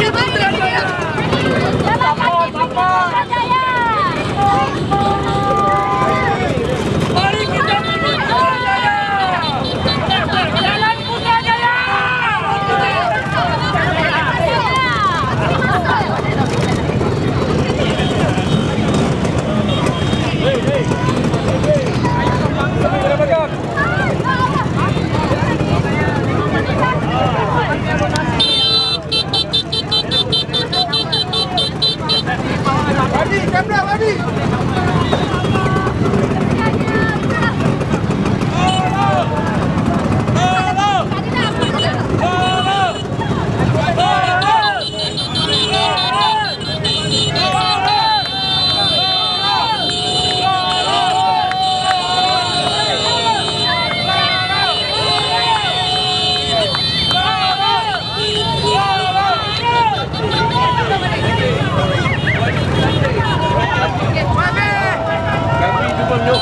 Vai, vai, vai, vai.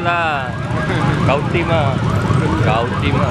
là cậu tim à. Cậu tim à.